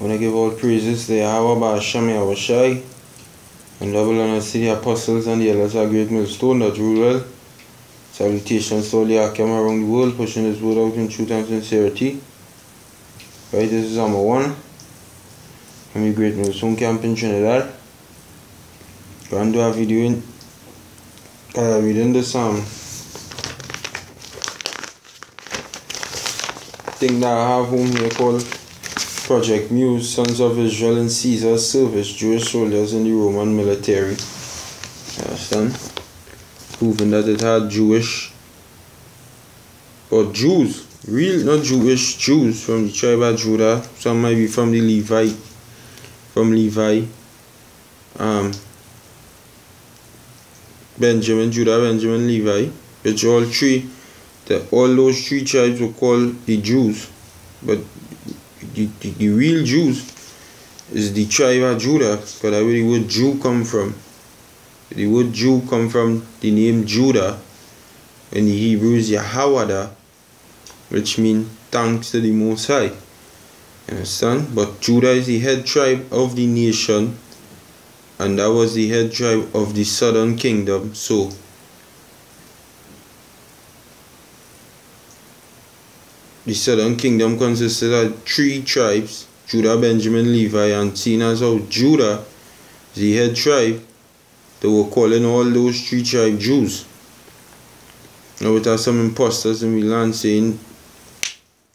I want to give all praises to Yahweh Ba'ashem Yahawashi and double honor to the apostles and the elders of Great Millstone that rule well. Salutations to all the Akim around the world pushing this word out in truth and sincerity. Right, this is number one from the Great Millstone camp in Trinidad. Going to do a video in, uh, reading this um, thing that I have home here called Project Muse, Sons of Israel in Caesar's Service, Jewish soldiers in the Roman military. Understand? Proving that it had Jewish or Jews, real not Jewish, Jews from the tribe of Judah. Some might be from the Levi, from Levi. Um, Benjamin, Judah, Benjamin, Levi, which all three, the, all those three tribes were called the Jews, but the, the, real Jews is the tribe of Judah, because that's where the word Jew come from. The word Jew come from the name Judah, in the Hebrew is Yahawada, which means thanks to the Most High. Understand? But Judah is the head tribe of the nation, and that was the head tribe of the southern kingdom. So, The southern kingdom consisted of three tribes Judah, Benjamin, Levi, and seeing as how Judah is the head tribe, they were calling all those three tribes Jews. Now, it has some imposters in land saying,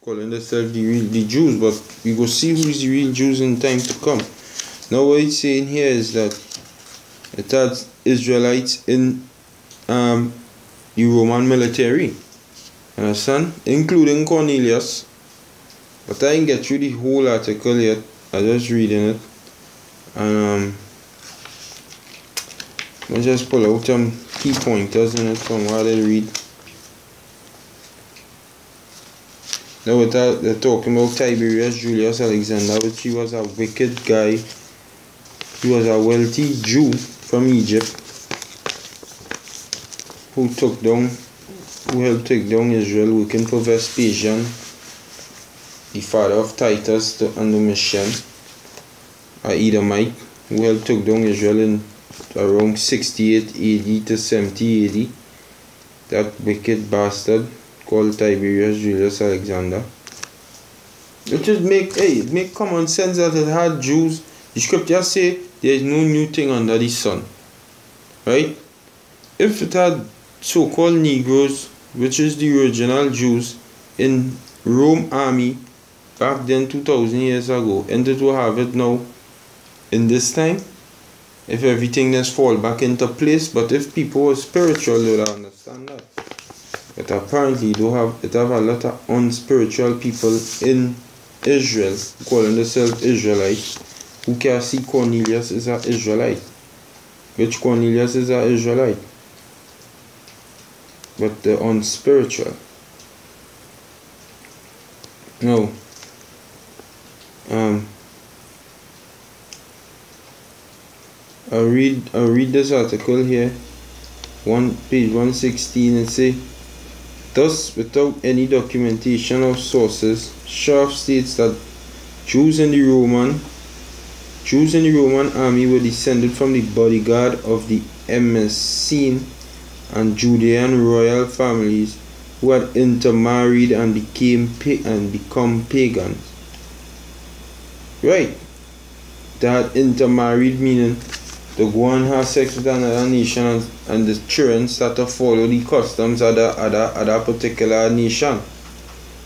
calling themselves the real the Jews, but we go see who's the real Jews in time to come. Now, what it's saying here is that it has Israelites in um, the Roman military. Understand? Including Cornelius. But I didn't get through the whole article yet. I just reading it. And um I just pull out some key pointers in it from what I read. Now they're talking about Tiberius Julius Alexander, which he was a wicked guy. He was a wealthy Jew from Egypt who took down who helped take down Israel we working for Vespasian, the father of Titus and Domitian, a Edomite, who helped take down Israel in around 68 AD to 70 AD. That wicked bastard called Tiberius Julius Alexander. It just make hey, it make common sense that it had Jews. The scriptures say there is no new thing under the sun. Right? If it had so-called Negroes which is the original Jews in Rome army back then 2000 years ago. And it will have it now in this time if everything just fall back into place. But if people are spiritual they will understand that. But apparently they have it have a lot of unspiritual people in Israel calling themselves Israelites who can see Cornelius is an Israelite. Which Cornelius is an Israelite but they're unspiritual. No. Um I'll read I'll read this article here. One page 116 and say Thus, without any documentation of sources, Scharf states that Jews in the Roman Jews in the Roman army were descended from the bodyguard of the Emessene and Judean royal families who had intermarried and became and become pagans. Right. That intermarried meaning the and have sex with another nation and, and the children start to follow the customs of that other, other particular nation.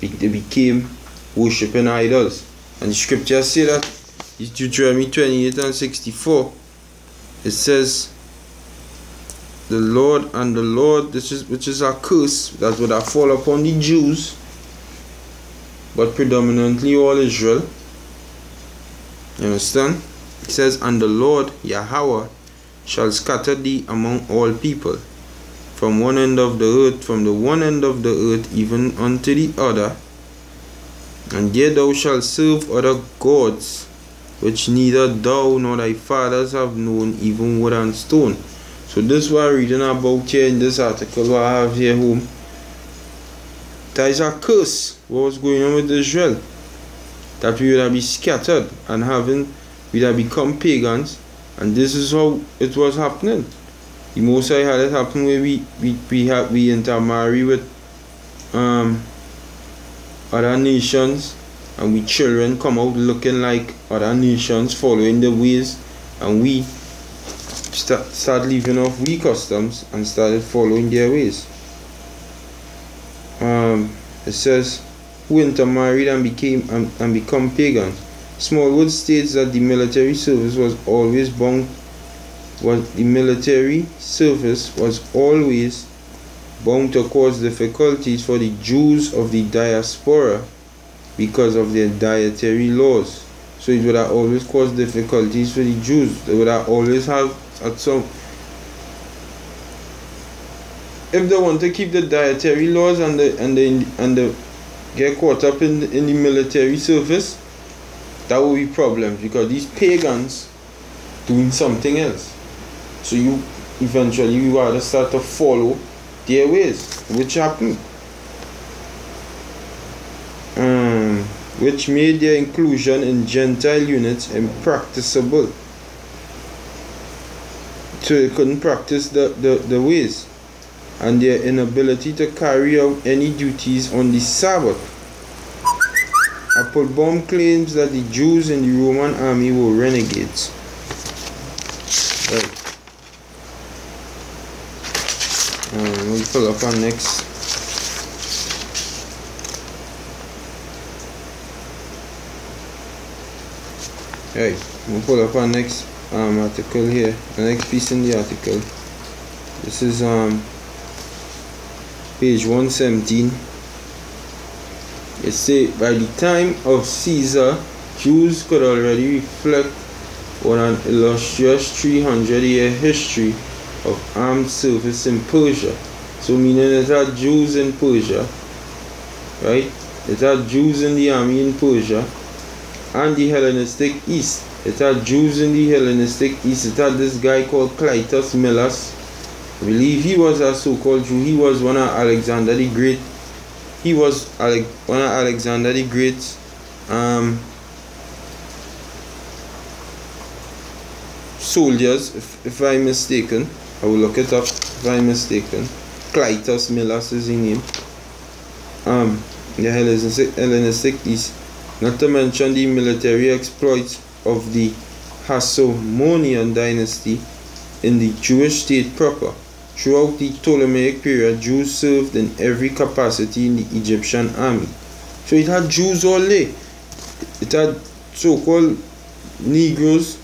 They became worshipping idols. And the scriptures say that Deuteronomy 28 and 64 it says the Lord and the Lord, this is which is a curse that would have fall upon the Jews, but predominantly all Israel. You understand? It says, And the Lord Yahweh shall scatter thee among all people, from one end of the earth, from the one end of the earth even unto the other. And there thou shalt serve other gods, which neither thou nor thy fathers have known, even wood and stone. So this I'm reading about here in this article what I have here home. There is a curse what was going on with Israel. that we would have been scattered and having we'd have become pagans and this is how it was happening. The most I had it happen where we we we have we intermarry with um other nations and we children come out looking like other nations following the ways and we start, start leaving off we customs and started following their ways um, it says who intermarried and became and, and become pagan smallwood states that the military service was always bound was the military service was always bound to cause difficulties for the Jews of the diaspora because of their dietary laws. So it would have always caused difficulties for the Jews. They would have always have at some if they want to keep the dietary laws and the and the and the get caught up in in the military service, that would be problems because these pagans doing something else. So you eventually you rather start to follow their ways, which happened. Which made their inclusion in Gentile units impracticable. So they couldn't practice the, the, the ways and their inability to carry out any duties on the Sabbath. Applebaum claims that the Jews in the Roman army were renegades. Right. Um, we'll pull up our next Right, we'll pull up our next um, article here, the next piece in the article. This is um, page 117. It say by the time of Caesar, Jews could already reflect on an illustrious 300 year history of armed service in Persia. So meaning it had Jews in Persia, right? It had Jews in the army in Persia and the Hellenistic East. It had Jews in the Hellenistic East. It had this guy called Clytus Melas. I believe he was a so-called Jew. He was one of Alexander the Great. He was one of Alexander the Great's um, soldiers, if, if I'm mistaken. I will look it up if I'm mistaken. Clytus Melas is his name. Um, the Hellenistic, Hellenistic East not to mention the military exploits of the Hasmonean dynasty in the Jewish state proper. Throughout the Ptolemaic period, Jews served in every capacity in the Egyptian army. So it had Jews all day. It had so-called Negroes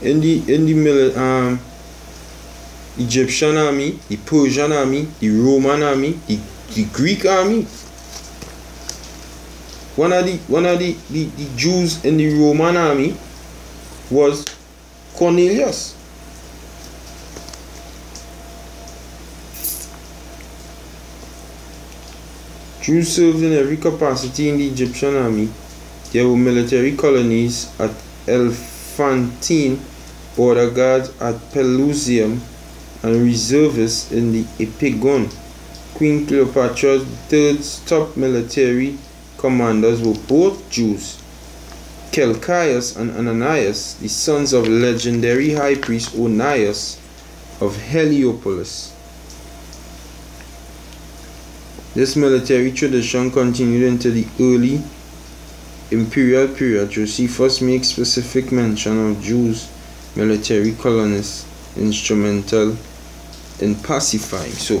in the in the um, Egyptian army, the Persian army, the Roman army, the, the Greek army. One of the one of the, the, the Jews in the Roman army was Cornelius. Jews served in every capacity in the Egyptian army. There were military colonies at Elephantine, border guards at Pelusium, and reservists in the Epigon. Queen Cleopatra's third top military commanders were both Jews. Chelcias and Ananias, the sons of legendary high priest Onias of Heliopolis. This military tradition continued into the early imperial period. Josephus makes specific mention of Jews, military colonists, instrumental in pacifying. So,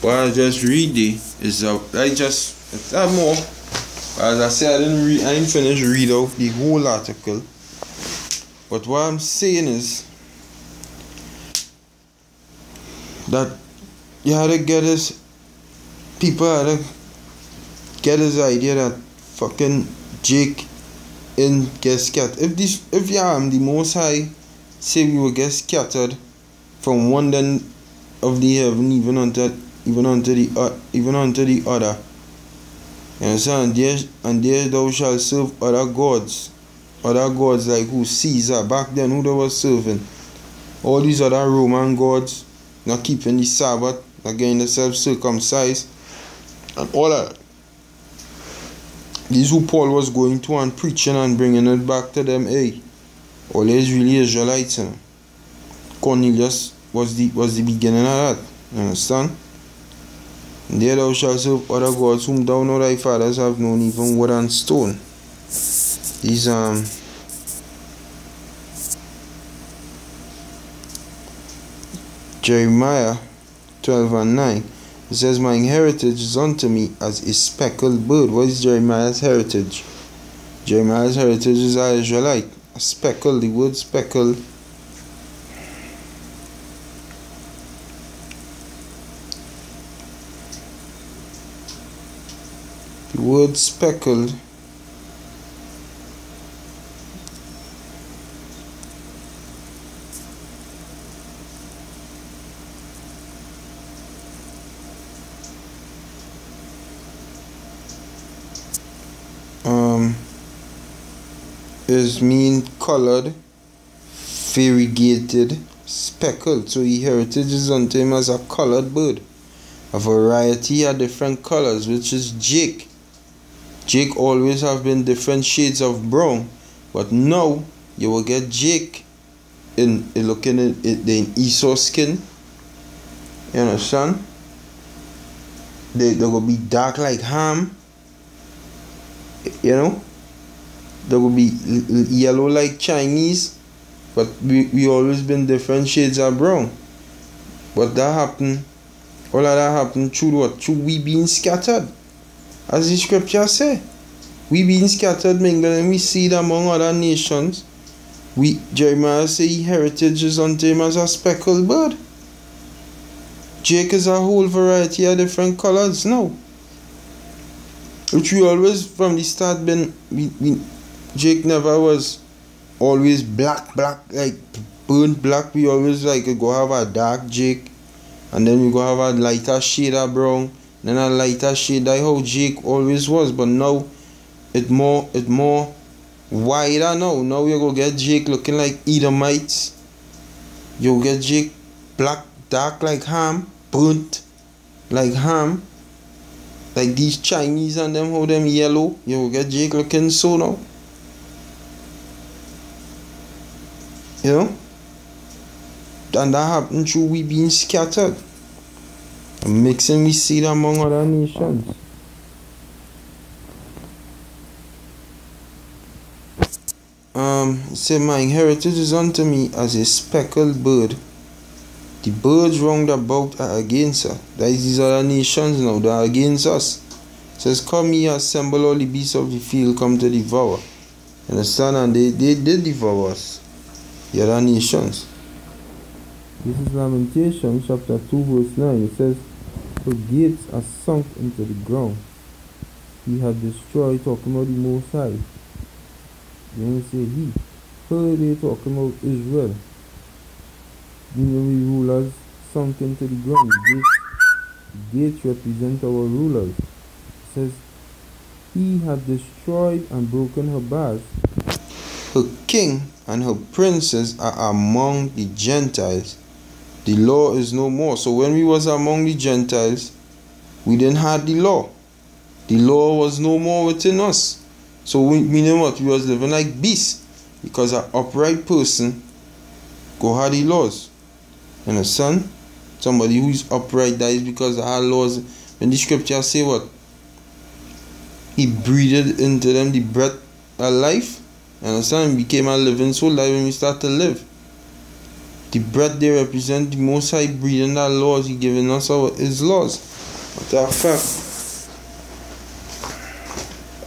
what I just read is that I just, I more as I said, I didn't read, I didn't finish read out the whole article. But what I'm saying is that you had to get this, people had to get this idea that fucking Jake in get scattered. If this, if you am the Most High, say we will get scattered from one end of the heaven even unto even unto the uh, even unto the other you understand? And there, and there thou shalt serve other gods. Other gods like who? Caesar. Back then, who they was serving? All these other Roman gods. Not keeping the Sabbath. Not getting themselves circumcised. And all that. This who Paul was going to and preaching and bringing it back to them. Hey, all these really Israelites. You know? Cornelius was the was the beginning of that. You understand? There thou shalt serve other gods whom thou nor thy fathers have known, even wood and stone. These um Jeremiah 12 and 9. It says, My heritage is unto me as a speckled bird. What is Jeremiah's heritage? Jeremiah's heritage is an Israelite. A speckled, the word speckled word speckled um, is mean colored, variegated, speckled. So he heritage is him as a colored bird. A variety of different colors, which is Jake. Jake always have been different shades of brown, but now you will get Jake in, in looking in, it in Esau skin. You understand? They they will be dark like ham. You know? they will be yellow like Chinese, but we, we always been different shades of brown. But that happened, all of that happened through what? Through we being scattered. As the scripture say. We being scattered, mingled, and we seed among other nations. We Jeremiah say heritage is unto him as a speckled bird. Jake is a whole variety of different colors now. Which we always from the start been we, we Jake never was always black, black, like burnt black. We always like go have a dark Jake, and then we go have a lighter shade of brown, then a lighter shade. That's how Jake always was. But now, it more, it more wider now. Now you go get Jake looking like Edomites. You get Jake black, dark like ham, burnt like ham. Like these Chinese and them, how them yellow. You get Jake looking so now. You know? And that happened through we being scattered. Mixing we seed among other nations. Um, say my heritage is unto me as a speckled bird. The birds round about are against her. That is these other nations now, that are against us. It says, Come ye assemble all the beasts of the field, come to devour. Understand? And they, they did devour us the other nations. This is Lamentation chapter 2 verse 9. It says, The gates are sunk into the ground. He had destroyed, talking about the Most High. Then say he. They talking about Israel. We rulers sunk into the ground. Gates, gates represent our rulers. It says, He had destroyed and broken her bars. Her king and her princes are among the Gentiles. The law is no more. So when we was among the Gentiles, we didn't have the law. The law was no more within us. So we meaning what? We was living like beasts. Because an upright person go have the laws. You understand? Somebody who is upright is because our laws. When the scripture say what? He breathed into them the breath of life and understand? became a living soul that when we start to live. The breath they represent the most high breathing that laws he given us our his laws. What a fact.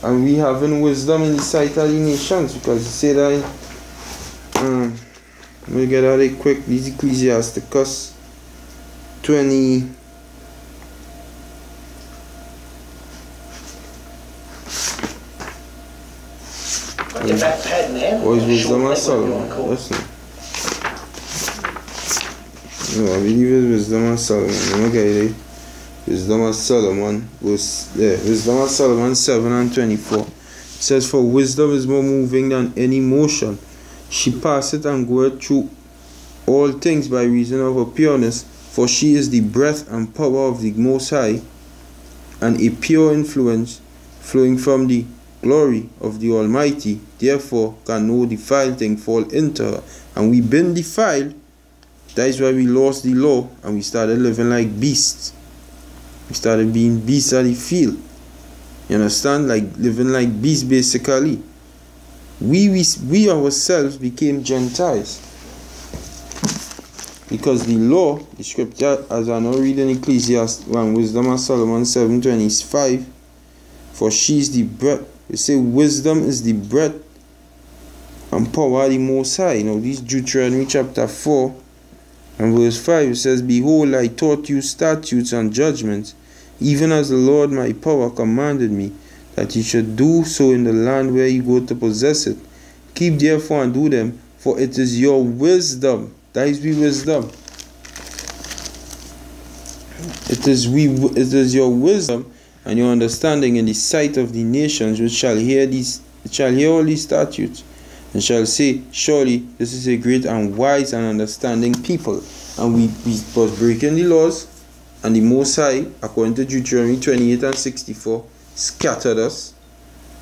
And we having wisdom in the sight of the nations because he said I. Um, let me get out of quick these Ecclesiasticus 20 Hoje wisdom of Solomon. Listen. No, I believe it's wisdom of Solomon. Okay, wisdom of Solomon was yeah, wisdom of Solomon 7 and 24. It says, For wisdom is more moving than any motion. She passeth and goeth through all things by reason of her pureness, for she is the breath and power of the Most High, and a pure influence flowing from the glory of the Almighty, therefore can no defiled thing fall into her. And we been defiled, that is why we lost the law and we started living like beasts. We started being beasts of the field. You understand? Like living like beasts basically. We, we, we ourselves became Gentiles. Because the law, the scripture, as I now read in Ecclesiastes 1, Wisdom of Solomon 7.25, for she is the breath, you say wisdom is the breath and power the Most High. You know, this Deuteronomy chapter 4 and verse 5 says, Behold, I taught you statutes and judgments, even as the Lord my power commanded me, that you should do so in the land where you go to possess it. Keep therefore and do them, for it is your wisdom that is we wisdom. It is we it is your wisdom and your understanding in the sight of the nations which shall hear these shall hear all these statutes and shall say, Surely this is a great and wise and understanding people. And we, we was breaking the laws, and the Most High, according to Deuteronomy 28 and 64, scattered us.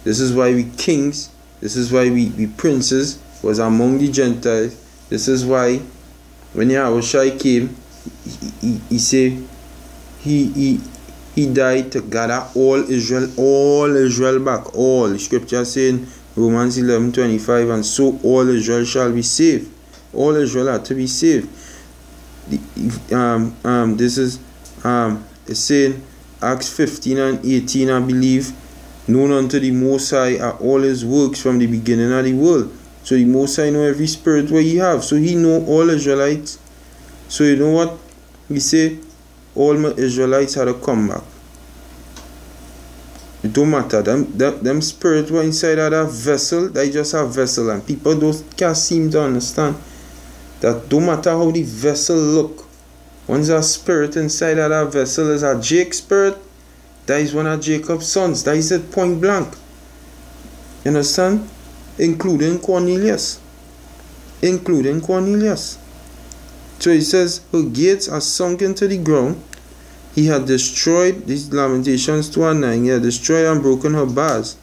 This is why we kings, this is why we, we princes was among the Gentiles. This is why when Yahushua came, he, he, he said he, he, he died to gather all Israel, all Israel back, all. Scripture saying Romans 11 25, and so all Israel shall be saved. All Israel are to be saved. Um, um, this is um, saying Acts 15 and 18, I believe, known unto the Most High are all his works from the beginning of the world. So the Most High know every spirit where he have. So he know all Israelites. So you know what? He say all my Israelites had to come back. It don't matter. Them, them, them spirit were inside of that vessel, they just a vessel. And people don't can't seem to understand that don't matter how the vessel look. Once a spirit inside of that vessel is a Jake spirit, that is one of Jacob's sons. That is it point blank. You understand? including Cornelius. Including Cornelius. So he says, Her gates are sunk into the ground. He had destroyed, these Lamentations 2 and 9, he had destroyed and broken her bars.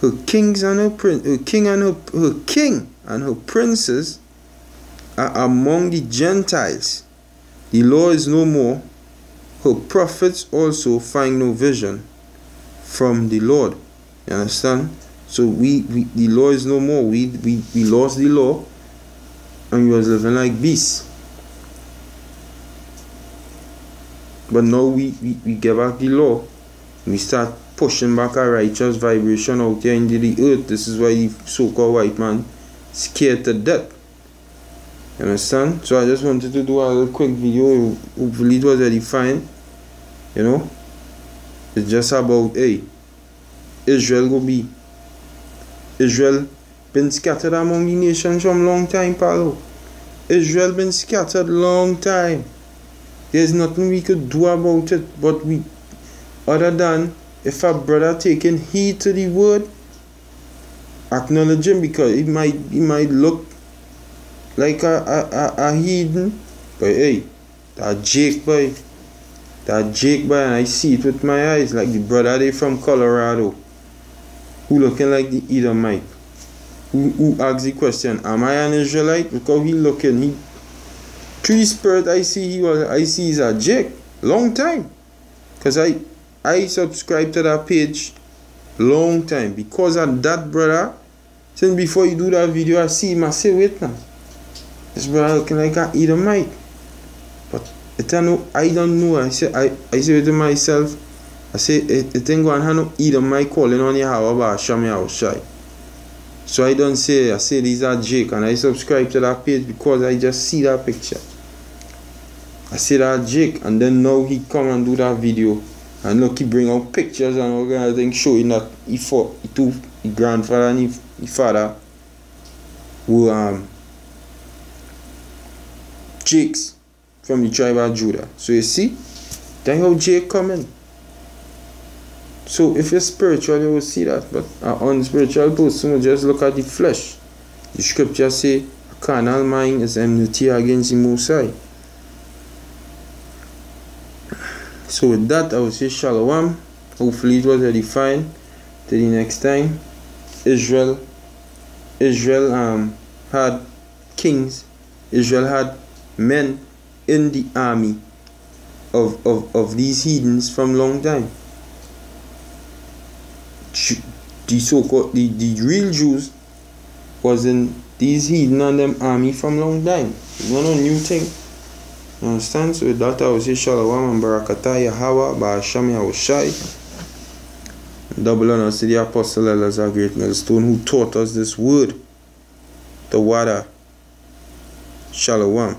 Her kings and her prince, her king and her, her king and her princes are among the Gentiles. The law is no more. Her prophets also find no vision from the Lord. You understand? So we, we the law is no more. We, we, we lost the law and we was living like beasts. But now we, we, we get back the law. We start pushing back our righteous vibration out there into the earth. This is why the so-called white man scared to death. You understand? So I just wanted to do a quick video. Hopefully it was edifying. You know? It's just about, hey, Israel will be Israel been scattered among the nations from long time, Paulo. Israel been scattered long time. There's nothing we could do about it, but we, other than if a brother taking heed to the word, acknowledge him because he might he might look like a, a, a, a heathen, but hey, that Jake boy, that Jake boy, and I see it with my eyes like the brother they from Colorado. Who looking like the Edomite, who, who asked the question, Am I an Israelite? Because he looking, he three spirit I see he was I see he's a Jake. Long time. Cause I I subscribe to that page long time. Because of that brother, since before you do that video I see him I say wait now. This brother looking like an Edomite. But it I know I don't know. I say I, I say to myself I say, eh, it, it ain't going to no either my calling on your how about how shy. So I don't say, I say these are Jake and I subscribe to that page because I just see that picture. I see that Jake and then now he come and do that video and look he bring out pictures and all kind of things showing that he fought, he two, his grandfather and his, father were um, Jakes from the tribe of Judah. So you see, that's how Jake come in. So if you're spiritual, you will see that. But an unspiritual person will just look at the flesh. The scripture say, a carnal mind is enmity against the Most High. So with that, I will say shalom. Hopefully it was edifying. Till the next time. Israel Israel um, had kings. Israel had men in the army of, of, of these heathens from long time. The so-called the, the real Jews was in these heathen and them army from long time. It's not a new thing. Understand? So with that I will say Shalom and Barakatah Yahweh Ba'asham Yahawashi. Double honor to the Apostle Elazar Great Millstone who taught us this word, the water. Shalom.